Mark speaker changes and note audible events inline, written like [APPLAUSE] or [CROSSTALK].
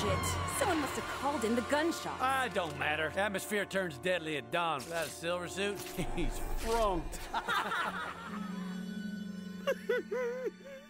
Speaker 1: Shit. Someone must have called in the gunshot.
Speaker 2: Ah, I don't matter. Atmosphere turns deadly at dawn. Without a silver suit, [LAUGHS] he's fronked. [LAUGHS] [LAUGHS]